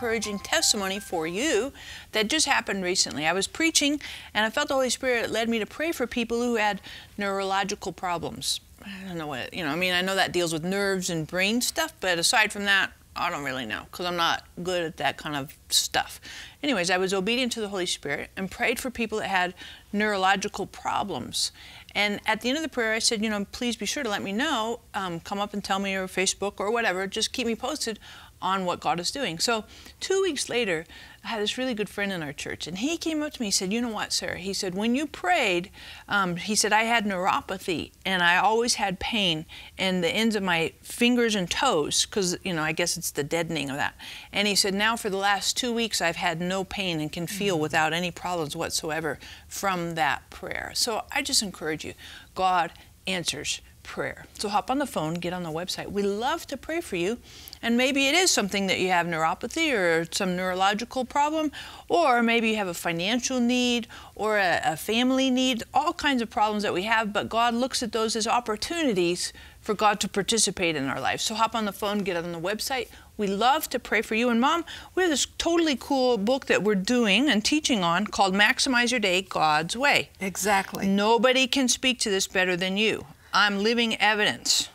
encouraging testimony for you that just happened recently. I was preaching and I felt the Holy Spirit led me to pray for people who had neurological problems. I don't know what, you know, I mean, I know that deals with nerves and brain stuff, but aside from that, I don't really know because I'm not good at that kind of stuff. Anyways, I was obedient to the Holy Spirit and prayed for people that had neurological problems. And at the end of the prayer, I said, you know, please be sure to let me know. Um, come up and tell me or Facebook or whatever. Just keep me posted on what God is doing. So two weeks later, I had this really good friend in our church, and he came up to me. He said, "You know what, Sarah?" He said, "When you prayed, um, he said I had neuropathy, and I always had pain in the ends of my fingers and toes, because you know I guess it's the deadening of that." And he said, "Now for the last two weeks, I've had no pain and can feel mm-hmm. without any problems whatsoever from that prayer." So I just encourage you, God answers prayer. So hop on the phone, get on the website. We love to pray for you. And maybe it is something that you have neuropathy or some neurological problem, or maybe you have a financial need or a, a family need, all kinds of problems that we have, but God looks at those as opportunities for God to participate in our lives. So hop on the phone, get on the website. We love to pray for you. And mom, we have this totally cool book that we're doing and teaching on called Maximize Your Day God's Way. Exactly. Nobody can speak to this better than you. I'm living evidence.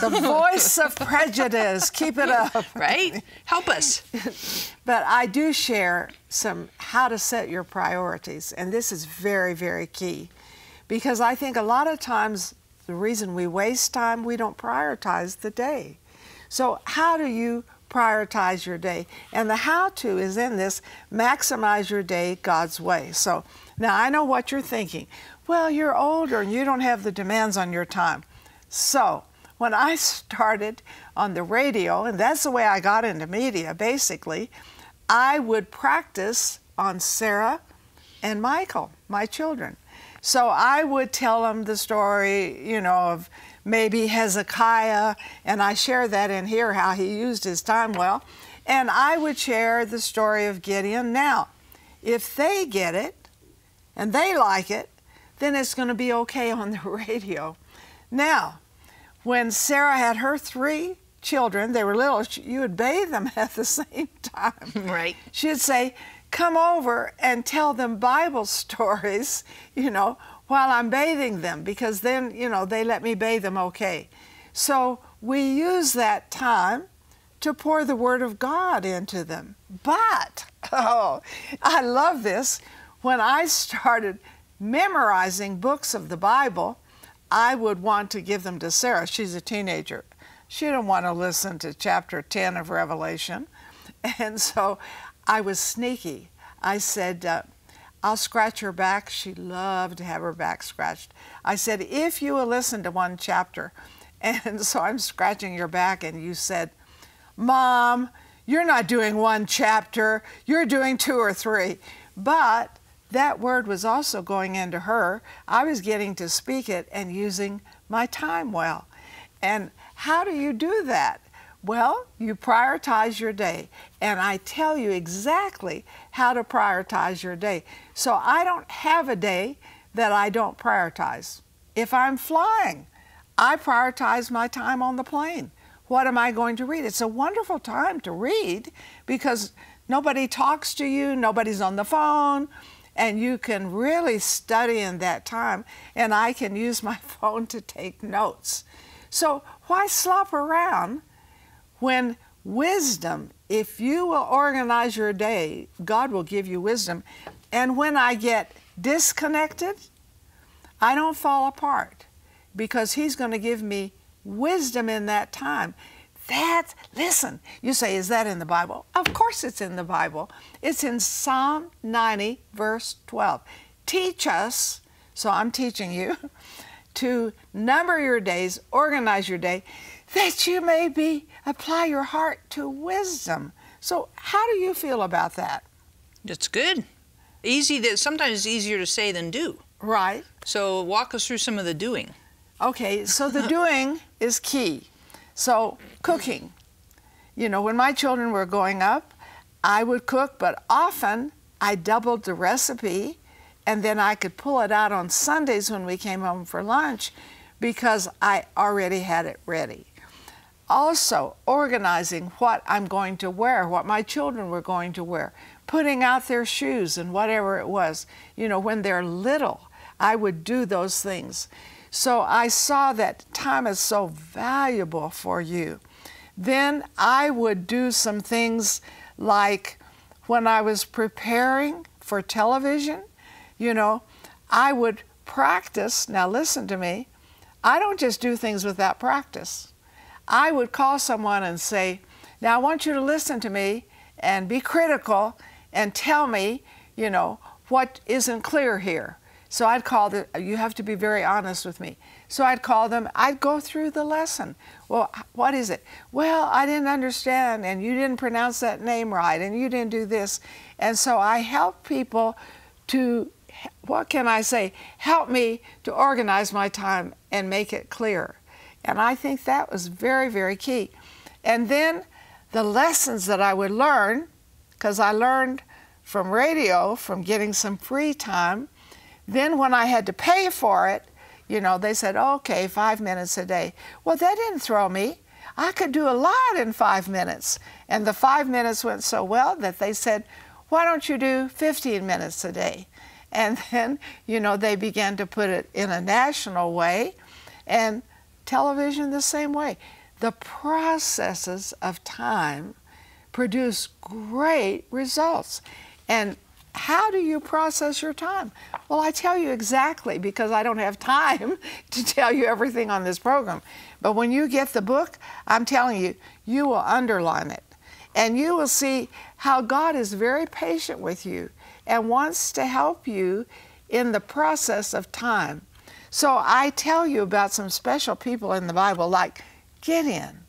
The voice of prejudice. Keep it up. Right? Help us. but I do share some how to set your priorities, and this is very, very key. Because I think a lot of times the reason we waste time, we don't prioritize the day. So, how do you prioritize your day? And the how to is in this maximize your day God's way. So, now I know what you're thinking. Well, you're older and you don't have the demands on your time. So, when I started on the radio, and that's the way I got into media basically, I would practice on Sarah and Michael, my children. So I would tell them the story, you know, of maybe Hezekiah, and I share that in here how he used his time well. And I would share the story of Gideon. Now, if they get it and they like it, then it's going to be okay on the radio. Now, when Sarah had her three children, they were little, you would bathe them at the same time. Right. She'd say, Come over and tell them Bible stories, you know, while I'm bathing them, because then, you know, they let me bathe them okay. So we use that time to pour the Word of God into them. But, oh, I love this. When I started memorizing books of the Bible, I would want to give them to Sarah. She's a teenager. She didn't want to listen to chapter 10 of Revelation. And so I was sneaky. I said, uh, I'll scratch her back. She loved to have her back scratched. I said, if you will listen to one chapter. And so I'm scratching your back, and you said, Mom, you're not doing one chapter, you're doing two or three. But that word was also going into her. I was getting to speak it and using my time well. And how do you do that? Well, you prioritize your day, and I tell you exactly how to prioritize your day. So I don't have a day that I don't prioritize. If I'm flying, I prioritize my time on the plane. What am I going to read? It's a wonderful time to read because nobody talks to you, nobody's on the phone, and you can really study in that time. And I can use my phone to take notes. So why slop around when wisdom, if you will organize your day, God will give you wisdom. And when I get disconnected, I don't fall apart because He's going to give me wisdom in that time. That, listen, you say, is that in the Bible? Of course it's in the Bible. It's in Psalm 90, verse 12. Teach us, so I'm teaching you, to number your days, organize your day, that you may be, apply your heart to wisdom. So, how do you feel about that? That's good. Easy that sometimes it's easier to say than do. Right. So walk us through some of the doing. Okay, so the doing is key. So, cooking. You know, when my children were growing up, I would cook, but often I doubled the recipe and then I could pull it out on Sundays when we came home for lunch because I already had it ready. also organizing what I'm going to wear, what my children were going to wear, putting out their shoes and whatever it was. You know, when they're little, I would do those things. So I saw that time is so valuable for you. Then I would do some things like when I was preparing for television, you know, I would practice. Now, listen to me. I don't just do things without practice. I would call someone and say, Now, I want you to listen to me and be critical and tell me, you know, what isn't clear here. So I'd call them, you have to be very honest with me. So I'd call them, I'd go through the lesson. Well, what is it? Well, I didn't understand, and you didn't pronounce that name right, and you didn't do this. And so I help people to, what can I say? Help me to organize my time and make it clear. And I think that was very, very key. And then the lessons that I would learn, because I learned from radio, from getting some free time. Then when I had to pay for it, you know, they said, okay, five minutes a day. Well, that didn't throw me. I could do a lot in five minutes. And the five minutes went so well that they said, why don't you do 15 minutes a day? And then, you know, they began to put it in a national way, and television the same way. The processes of time produce great results. And how do you process your time? Well, I tell you exactly because I don't have time to tell you everything on this program. But when you get the book, I'm telling you, you will underline it. And you will see how God is very patient with you and wants to help you in the process of time. So I tell you about some special people in the Bible, like Gideon.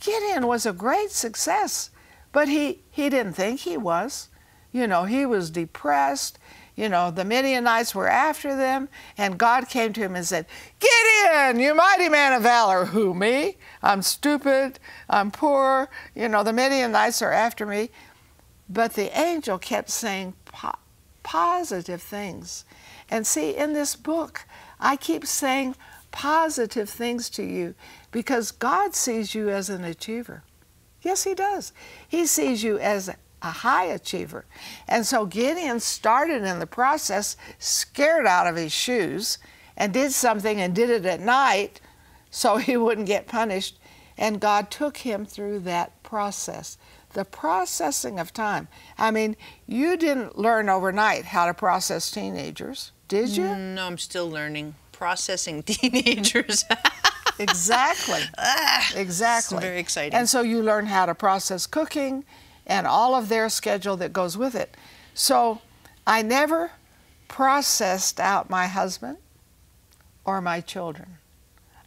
Gideon was a great success, but he, he didn't think he was. You know, he was depressed. You know, the Midianites were after them, and God came to him and said, Gideon, you mighty man of valor. Who, me? I'm stupid. I'm poor. You know, the Midianites are after me. But the angel kept saying po positive things. And see, in this book, I keep saying positive things to you because God sees you as an achiever. Yes, He does. He sees you as a high achiever. And so Gideon started in the process scared out of his shoes and did something and did it at night so he wouldn't get punished. And God took him through that process. The processing of time. I mean, you didn't learn overnight how to process teenagers, did you? No, I'm still learning. Processing teenagers. exactly. Ah, exactly. very exciting. And so you learn how to process cooking and all of their schedule that goes with it. So I never processed out my husband or my children.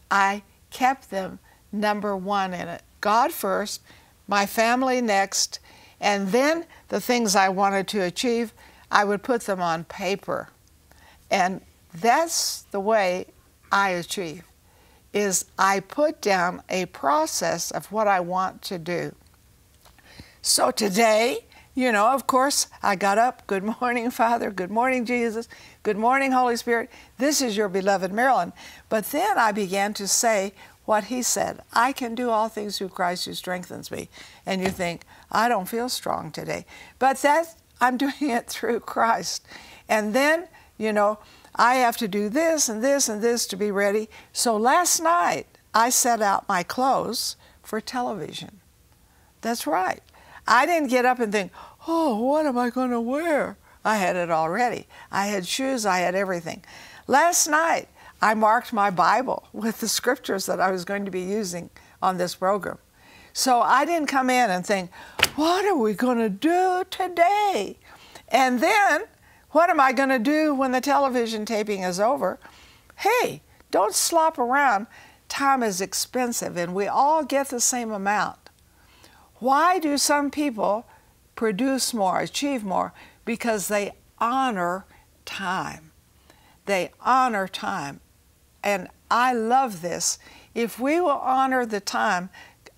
I kept them number one in it. God first, my family next, and then the things I wanted to achieve, I would put them on paper. And that's the way I achieve is I put down a process of what I want to do. So today, you know, of course, I got up. Good morning, Father. Good morning, Jesus. Good morning, Holy Spirit. This is your beloved Marilyn. But then I began to say what he said I can do all things through Christ who strengthens me. And you think, I don't feel strong today. But that I'm doing it through Christ. And then, you know, I have to do this and this and this to be ready. So last night, I set out my clothes for television. That's right. I didn't get up and think, oh, what am I going to wear? I had it already. I had shoes, I had everything. Last night, I marked my Bible with the scriptures that I was going to be using on this program. So I didn't come in and think, what are we going to do today? And then, what am I going to do when the television taping is over? Hey, don't slop around. Time is expensive, and we all get the same amount. Why do some people produce more, achieve more? Because they honor time. They honor time. And I love this. If we will honor the time,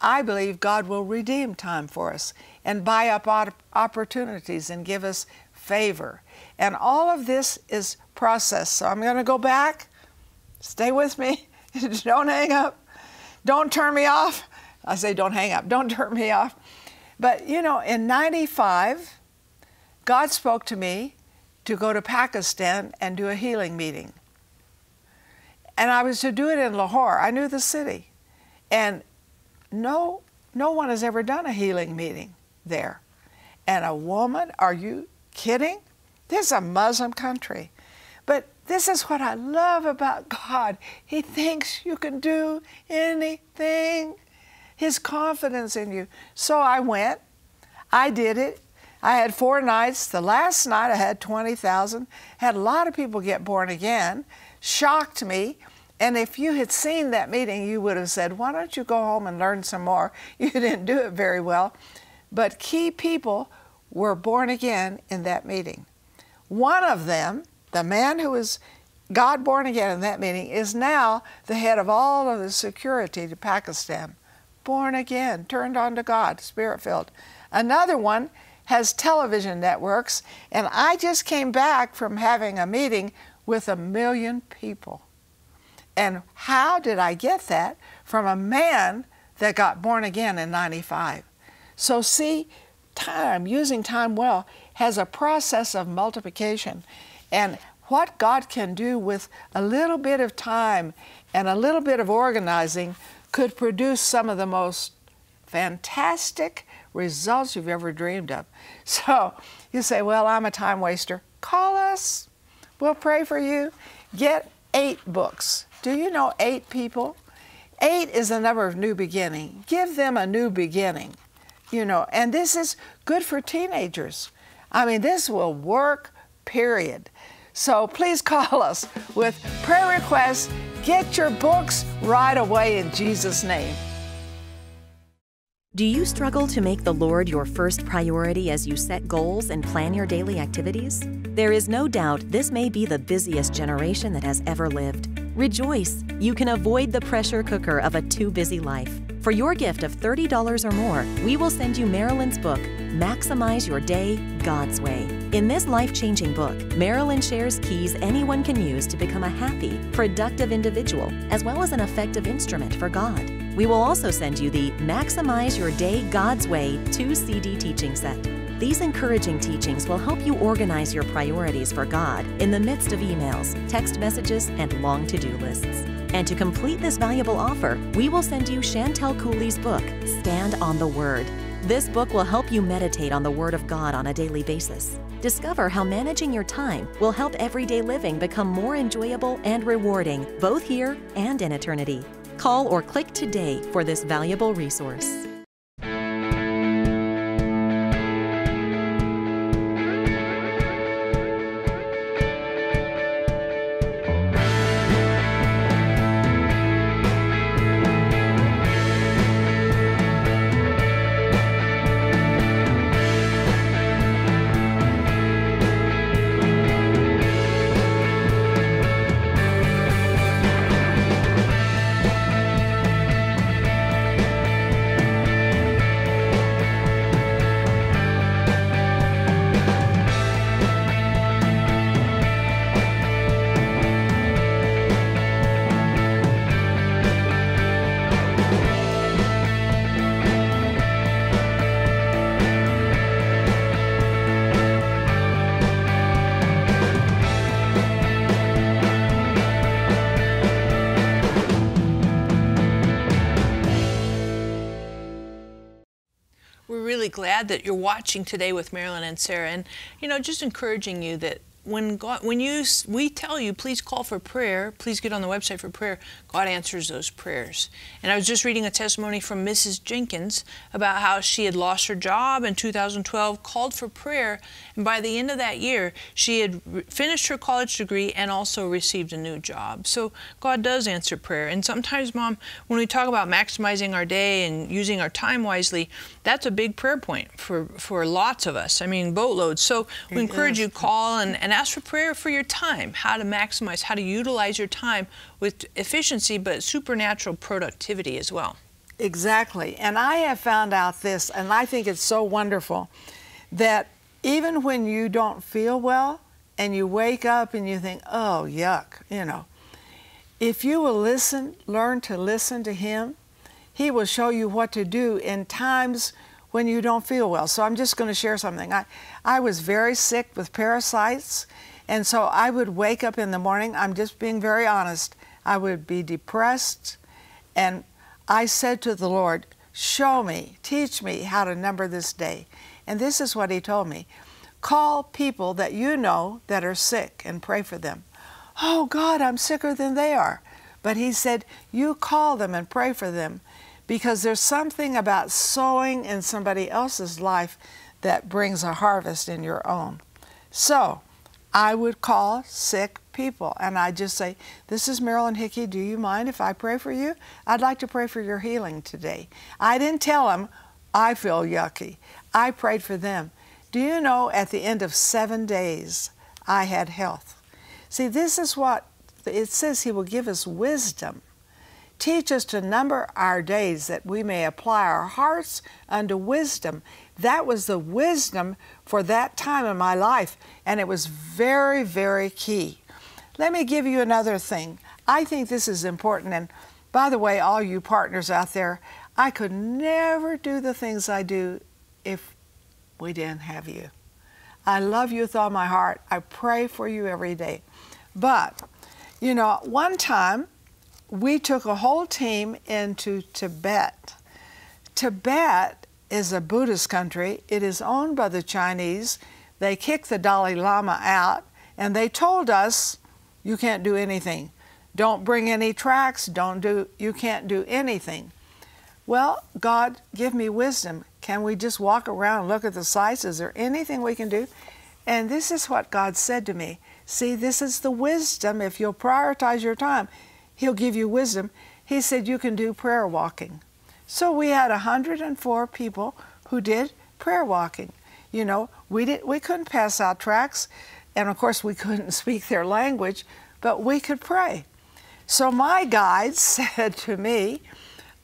I believe God will redeem time for us and buy up opportunities and give us favor. And all of this is process. So I'm going to go back. Stay with me. Don't hang up. Don't turn me off I say, don't hang up, don't turn me off. But you know, in 95, God spoke to me to go to Pakistan and do a healing meeting. And I was to do it in Lahore. I knew the city. And no, no one has ever done a healing meeting there. And a woman, are you kidding? This is a Muslim country. But this is what I love about God. He thinks you can do anything. His confidence in you. So I went. I did it. I had four nights. The last night I had 20,000. Had a lot of people get born again. Shocked me. And if you had seen that meeting, you would have said, Why don't you go home and learn some more? You didn't do it very well. But key people were born again in that meeting. One of them the man who was God born again in that meeting is now the head of all of the security to Pakistan. Born again, turned on to God, spirit filled. Another one has television networks, and I just came back from having a meeting with a million people. And how did I get that? From a man that got born again in 95. So, see, time, using time well, has a process of multiplication. And what God can do with a little bit of time and a little bit of organizing could produce some of the most fantastic results you've ever dreamed of. So you say, Well, I'm a time waster. Call us. We'll pray for you. Get eight books. Do you know eight people? Eight is the number of new beginning. Give them a new beginning, you know, and this is good for teenagers. I mean, this will work, period. So please call us with prayer requests. Get your books right away in Jesus' name. Do you struggle to make the Lord your first priority as you set goals and plan your daily activities? There is no doubt this may be the busiest generation that has ever lived. Rejoice! You can avoid the pressure cooker of a too busy life. For your gift of $30 or more, we will send you Marilyn's book, Maximize Your Day God's Way. In this life changing book, Marilyn shares keys anyone can use to become a happy, productive individual, as well as an effective instrument for God. We will also send you the Maximize Your Day God's Way 2 CD teaching set. These encouraging teachings will help you organize your priorities for God in the midst of emails, text messages, and long to do lists. And to complete this valuable offer, we will send you Chantel Cooley's book, Stand on the Word. This book will help you meditate on the Word of God on a daily basis. Discover how managing your time will help everyday living become more enjoyable and rewarding, both here and in eternity. Call or click today for this valuable resource. Glad that you're watching today with Marilyn and Sarah, and you know, just encouraging you that when God, when you we tell you, please call for prayer, please get on the website for prayer. God answers those prayers. And I was just reading a testimony from Mrs. Jenkins about how she had lost her job in 2012, called for prayer, and by the end of that year, she had finished her college degree and also received a new job. So God does answer prayer. And sometimes, Mom, when we talk about maximizing our day and using our time wisely, that's a big prayer point for for lots of us. I mean, boatloads. So we it encourage is. you call and, and ask for prayer for your time, how to maximize, how to utilize your time with efficiency but supernatural productivity as well. Exactly. And I have found out this, and I think it's so wonderful, that even when you don't feel well and you wake up and you think, oh, yuck, you know, if you will listen, learn to listen to Him, He will show you what to do in times when you don't feel well. So I'm just going to share something. I, I was very sick with parasites, and so I would wake up in the morning, I'm just being very honest, I would be depressed, and I said to the Lord, Show me, teach me how to number this day. And this is what He told me call people that you know that are sick and pray for them. Oh, God, I'm sicker than they are. But He said, You call them and pray for them because there's something about sowing in somebody else's life that brings a harvest in your own. So I would call sick people and I'd just say, This is Marilyn Hickey. Do you mind if I pray for you? I'd like to pray for your healing today. I didn't tell them I feel yucky. I prayed for them. Do you know at the end of seven days, I had health? See, this is what it says He will give us wisdom Teach us to number our days that we may apply our hearts unto wisdom. That was the wisdom for that time in my life, and it was very, very key. Let me give you another thing. I think this is important, and by the way, all you partners out there, I could never do the things I do if we didn't have you. I love you with all my heart. I pray for you every day. But, you know, one time, we took a whole team into Tibet. Tibet is a Buddhist country. It is owned by the Chinese. They kicked the Dalai Lama out, and they told us, you can't do anything. Don't bring any tracts. Don't do. You can't do anything. Well, God, give me wisdom. Can we just walk around, look at the sights? Is there anything we can do? And this is what God said to me. See, this is the wisdom if you'll prioritize your time. He'll give you wisdom. He said you can do prayer walking. So we had 104 people who did prayer walking. You know, we didn't—we couldn't pass out tracts, and of course we couldn't speak their language, but we could pray. So my guide said to me,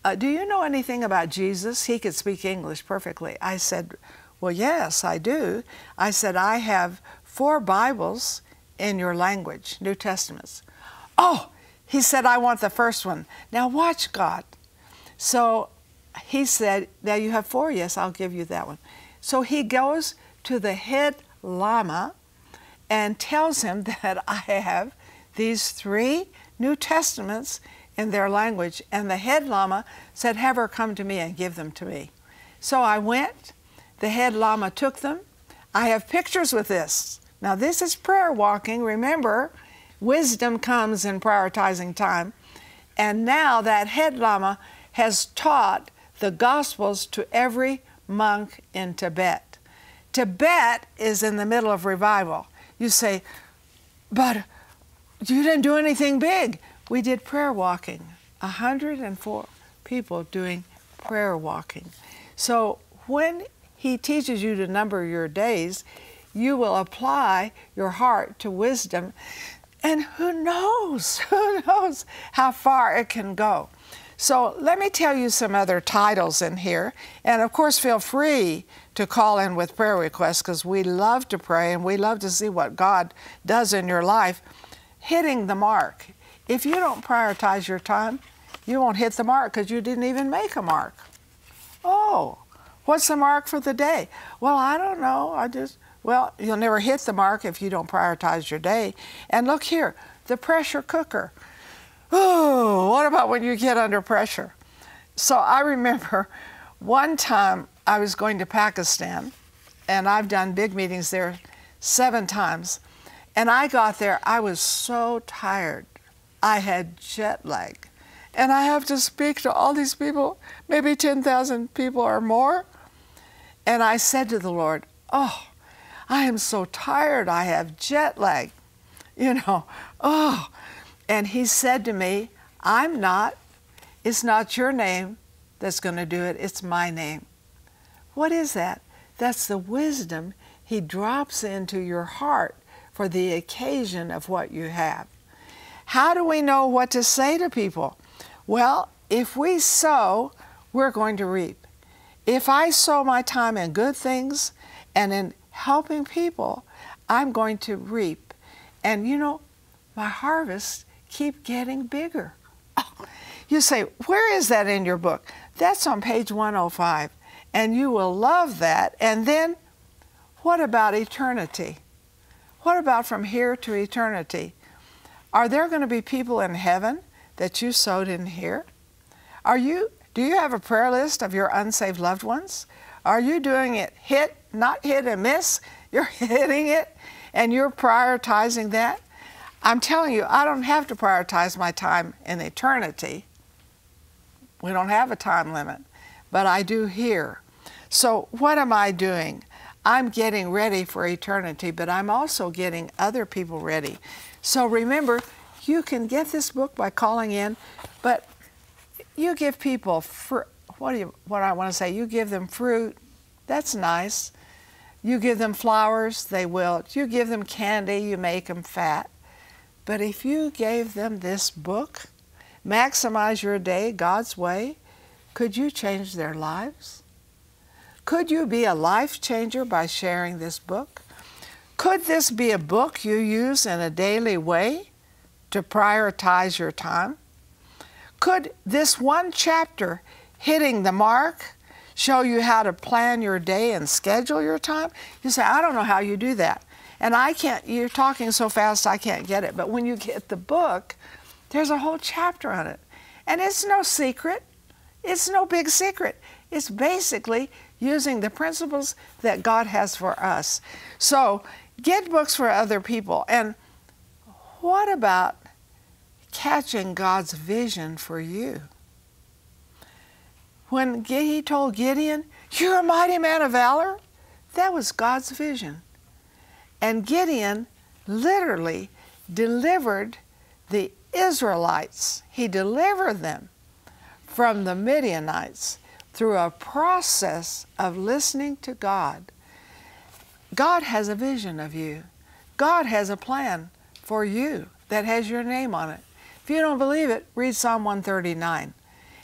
uh, "Do you know anything about Jesus?" He could speak English perfectly. I said, "Well, yes, I do." I said, "I have four Bibles in your language, New Testaments." Oh, he said, I want the first one. Now watch God. So he said, Now you have four. Yes, I'll give you that one. So he goes to the head Lama and tells him that I have these three New Testaments in their language. And the head Lama said, Have her come to me and give them to me. So I went. The head Lama took them. I have pictures with this. Now, this is prayer walking. Remember, Wisdom comes in prioritizing time. And now that head lama has taught the Gospels to every monk in Tibet. Tibet is in the middle of revival. You say, but you didn't do anything big. We did prayer walking. 104 people doing prayer walking. So when he teaches you to number your days, you will apply your heart to wisdom and who knows, who knows how far it can go. So let me tell you some other titles in here. And of course, feel free to call in with prayer requests because we love to pray and we love to see what God does in your life. Hitting the mark. If you don't prioritize your time, you won't hit the mark because you didn't even make a mark. Oh, what's the mark for the day? Well, I don't know. I just, well, you'll never hit the mark if you don't prioritize your day. And look here, the pressure cooker. Oh, what about when you get under pressure? So I remember one time I was going to Pakistan, and I've done big meetings there seven times. And I got there, I was so tired. I had jet lag. And I have to speak to all these people, maybe 10,000 people or more. And I said to the Lord, Oh, I am so tired. I have jet lag. You know, oh. And he said to me, I'm not. It's not your name that's going to do it, it's my name. What is that? That's the wisdom he drops into your heart for the occasion of what you have. How do we know what to say to people? Well, if we sow, we're going to reap. If I sow my time in good things and in helping people, I'm going to reap. And you know, my harvests keep getting bigger. You say, where is that in your book? That's on page 105. And you will love that. And then, what about eternity? What about from here to eternity? Are there going to be people in heaven that you sowed in here? Are you do you have a prayer list of your unsaved loved ones? Are you doing it hit, not hit and miss? You're hitting it and you're prioritizing that? I'm telling you, I don't have to prioritize my time in eternity. We don't have a time limit, but I do here. So, what am I doing? I'm getting ready for eternity, but I'm also getting other people ready. So, remember, you can get this book by calling in, but you give people fr- what do you what I want to say? You give them fruit, that's nice. You give them flowers, they wilt. You give them candy, you make them fat. But if you gave them this book, maximize your day God's way, could you change their lives? Could you be a life changer by sharing this book? Could this be a book you use in a daily way to prioritize your time? Could this one chapter, Hitting the Mark, show you how to plan your day and schedule your time? You say, I don't know how you do that. And I can't, you're talking so fast I can't get it. But when you get the book, there's a whole chapter on it. And it's no secret, it's no big secret. It's basically using the principles that God has for us. So get books for other people. And what about catching God's vision for you? When he told Gideon, You're a mighty man of valor, that was God's vision. And Gideon literally delivered the Israelites, he delivered them from the Midianites through a process of listening to God. God has a vision of you. God has a plan for you that has your name on it. If you don't believe it, read Psalm 139.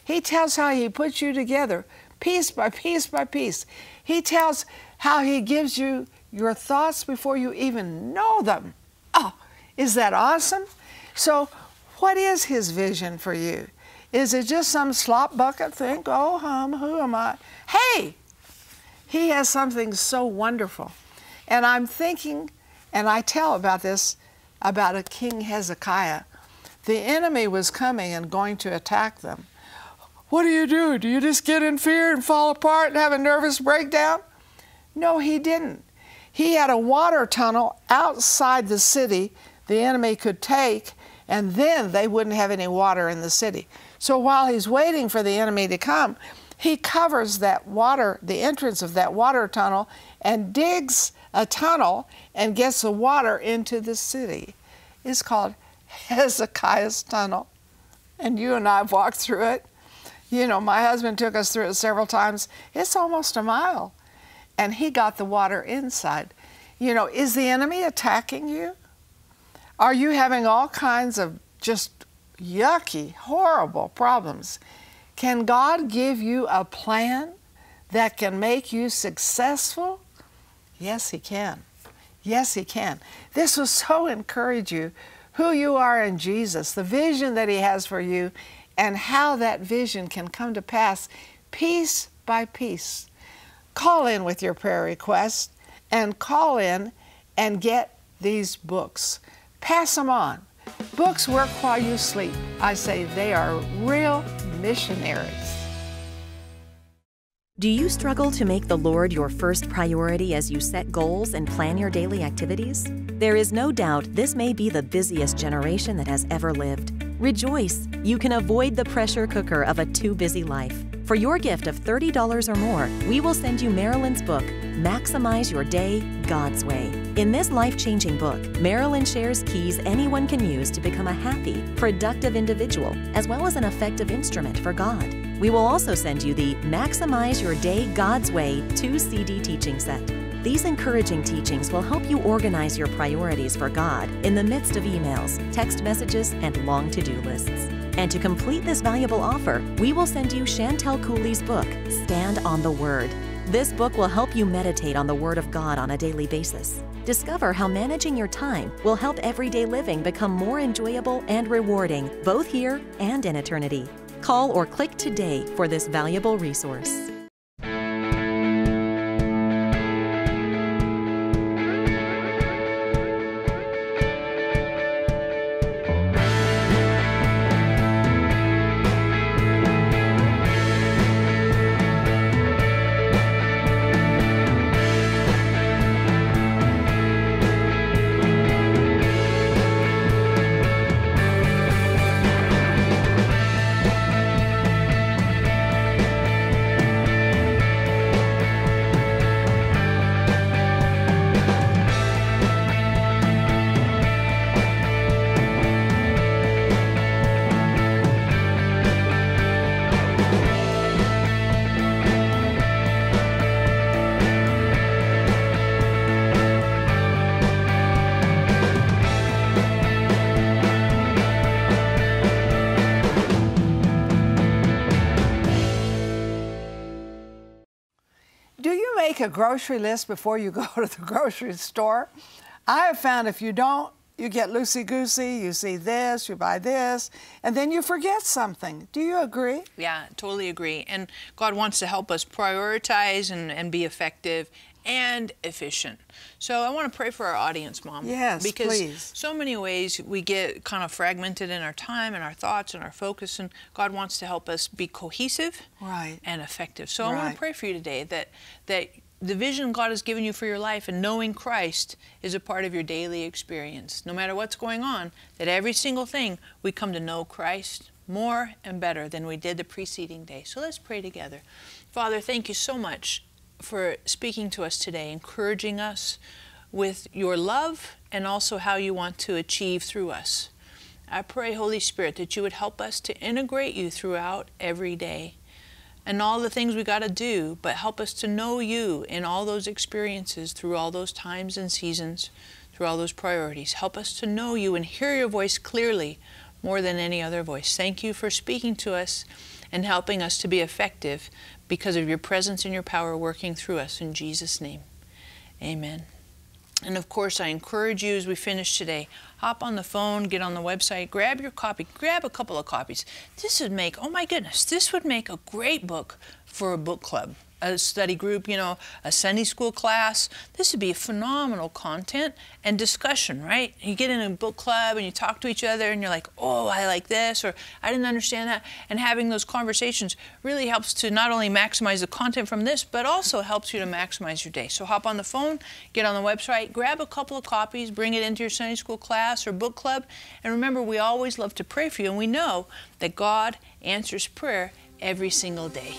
He tells how He puts you together piece by piece by piece. He tells how He gives you your thoughts before you even know them. Oh, is that awesome? So, what is His vision for you? Is it just some slop bucket thing? Oh, hum, who am I? Hey, He has something so wonderful. And I'm thinking, and I tell about this about a King Hezekiah. The enemy was coming and going to attack them. What do you do? Do you just get in fear and fall apart and have a nervous breakdown? No, he didn't. He had a water tunnel outside the city the enemy could take, and then they wouldn't have any water in the city. So while he's waiting for the enemy to come, he covers that water, the entrance of that water tunnel, and digs a tunnel and gets the water into the city. It's called Hezekiah's Tunnel. And you and I have walked through it. You know, my husband took us through it several times. It's almost a mile. And he got the water inside. You know, is the enemy attacking you? Are you having all kinds of just yucky, horrible problems? Can God give you a plan that can make you successful? Yes, He can. Yes, He can. This will so encourage you who you are in Jesus, the vision that He has for you, and how that vision can come to pass piece by piece. Call in with your prayer request and call in and get these books. Pass them on. Books work while you sleep. I say they are real missionaries. Do you struggle to make the Lord your first priority as you set goals and plan your daily activities? There is no doubt this may be the busiest generation that has ever lived. Rejoice! You can avoid the pressure cooker of a too busy life. For your gift of $30 or more, we will send you Marilyn's book, Maximize Your Day God's Way. In this life changing book, Marilyn shares keys anyone can use to become a happy, productive individual, as well as an effective instrument for God. We will also send you the Maximize Your Day God's Way 2 CD teaching set. These encouraging teachings will help you organize your priorities for God in the midst of emails, text messages, and long to do lists. And to complete this valuable offer, we will send you Chantel Cooley's book, Stand on the Word. This book will help you meditate on the Word of God on a daily basis. Discover how managing your time will help everyday living become more enjoyable and rewarding, both here and in eternity. Call or click today for this valuable resource. Grocery list before you go to the grocery store. I have found if you don't, you get loosey goosey, you see this, you buy this, and then you forget something. Do you agree? Yeah, totally agree. And God wants to help us prioritize and, and be effective and efficient. So I want to pray for our audience, Mom. Yes, because please. so many ways we get kind of fragmented in our time and our thoughts and our focus, and God wants to help us be cohesive right. and effective. So I want to pray for you today that that the vision God has given you for your life and knowing Christ is a part of your daily experience. No matter what's going on, that every single thing we come to know Christ more and better than we did the preceding day. So let's pray together. Father, thank you so much for speaking to us today, encouraging us with your love and also how you want to achieve through us. I pray, Holy Spirit, that you would help us to integrate you throughout every day and all the things we got to do, but help us to know you in all those experiences through all those times and seasons, through all those priorities. Help us to know you and hear your voice clearly more than any other voice. Thank you for speaking to us and helping us to be effective because of your presence and your power working through us. In Jesus' name, amen. And of course, I encourage you as we finish today, hop on the phone, get on the website, grab your copy, grab a couple of copies. This would make, oh my goodness, this would make a great book for a book club a study group, you know, a Sunday school class. This would be a phenomenal content and discussion, right? You get in a book club and you talk to each other and you're like, oh, I like this, or I didn't understand that. And having those conversations really helps to not only maximize the content from this, but also helps you to maximize your day. So hop on the phone, get on the website, grab a couple of copies, bring it into your Sunday school class or book club. And remember, we always love to pray for you, and we know that God answers prayer every single day.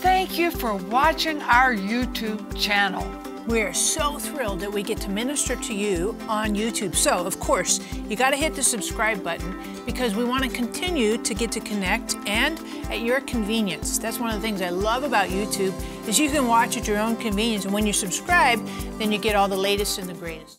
Thank you for watching our YouTube channel. We are so thrilled that we get to minister to you on YouTube. So, of course, you got to hit the subscribe button because we want to continue to get to connect and at your convenience. That's one of the things I love about YouTube is you can watch at your own convenience and when you subscribe, then you get all the latest and the greatest.